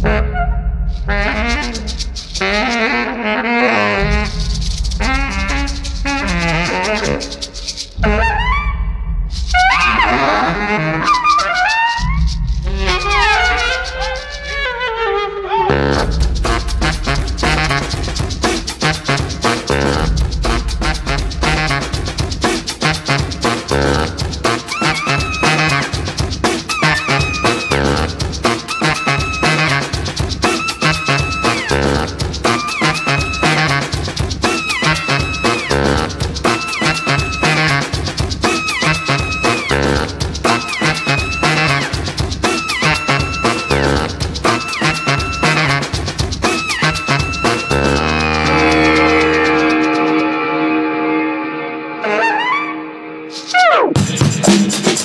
Thank you. Woo!